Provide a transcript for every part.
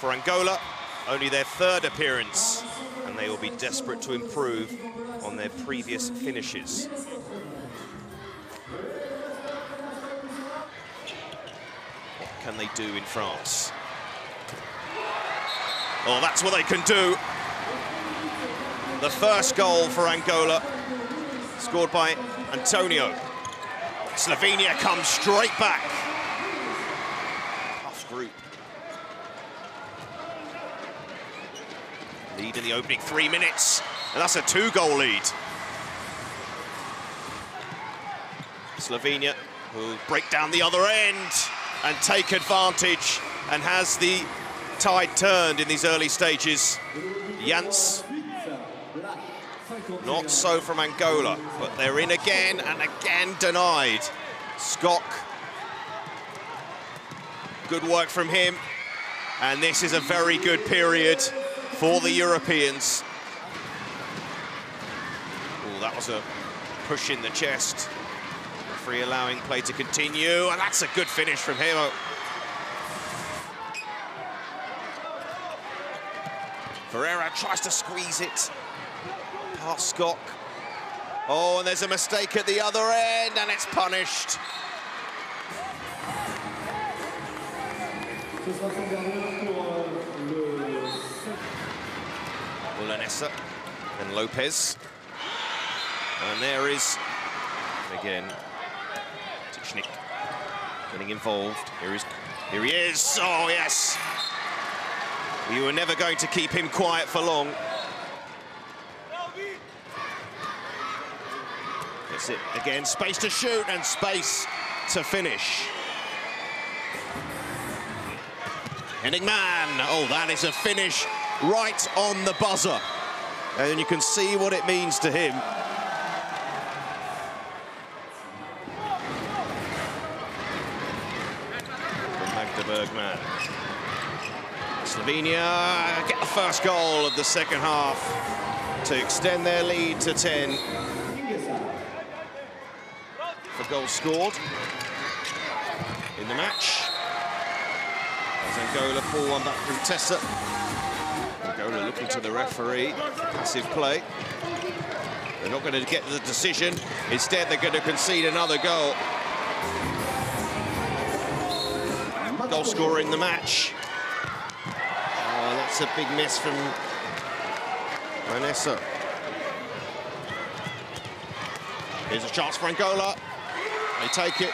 for Angola. Only their third appearance, and they will be desperate to improve on their previous finishes. What can they do in France? Oh, that's what they can do. The first goal for Angola, scored by Antonio. Slovenia comes straight back. Tough group. Lead in the opening three minutes, and that's a two-goal lead. Slovenia will break down the other end and take advantage and has the tide turned in these early stages. Janc, not so from Angola, but they're in again and again denied. Skok, good work from him. And this is a very good period for the Europeans. Oh, that was a push in the chest. Free allowing play to continue, and that's a good finish from him. Ferreira tries to squeeze it past Skok. Oh, and there's a mistake at the other end, and it's punished. Ulanessa and Lopez. And there is, again, Tichnik getting involved. Here is, here he is. Oh, yes. You were never going to keep him quiet for long. That's it again, space to shoot and space to finish. Mann, oh, that is a finish right on the buzzer. And you can see what it means to him. Magdeburg man. Slovenia get the first goal of the second half to extend their lead to 10. For goals scored in the match. As Angola pull one back through Tessa. Angola looking to the referee. Passive play. They're not going to get the decision. Instead, they're going to concede another goal. Goal scorer in the match. Oh, that's a big miss from Vanessa. Here's a chance for Angola. They take it.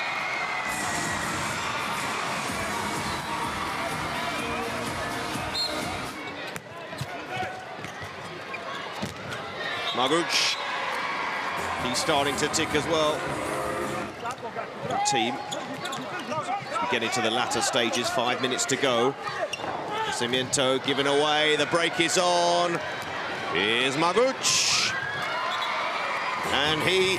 Marguch. He's starting to tick as well. The team. As we get into the latter stages, five minutes to go. Cimiento given away, the break is on. Here's Marguch. And he...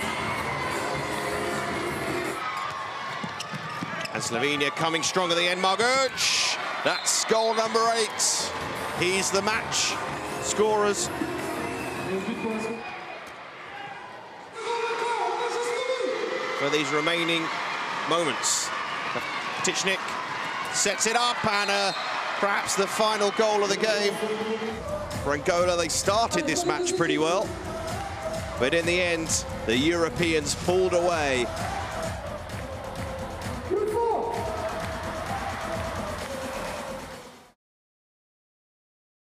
And Slovenia coming strong at the end, Marguch. That's goal number eight. He's the match scorers. For these remaining moments. Tichnik sets it up and uh, perhaps the final goal of the game. For Angola, they started this match pretty well. But in the end, the Europeans pulled away